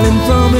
falling from